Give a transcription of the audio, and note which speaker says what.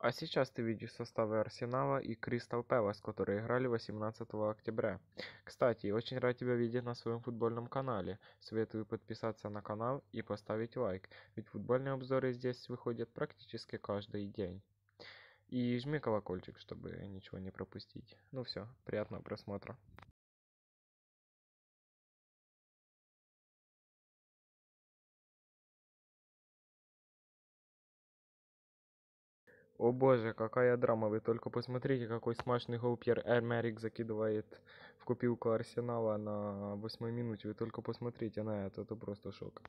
Speaker 1: А сейчас ты видишь составы Арсенала и Кристал Пэлас, которые играли 18 октября. Кстати, очень рад тебя видеть на своем футбольном канале. Советую подписаться на канал и поставить лайк, ведь футбольные обзоры здесь выходят практически каждый день. И жми колокольчик, чтобы ничего не пропустить. Ну все, приятного просмотра. О боже, какая драма, вы только посмотрите, какой смачный гол Пьер Эмерик закидывает в копилку Арсенала на восьмой минуте. Вы только посмотрите на это, это просто шок.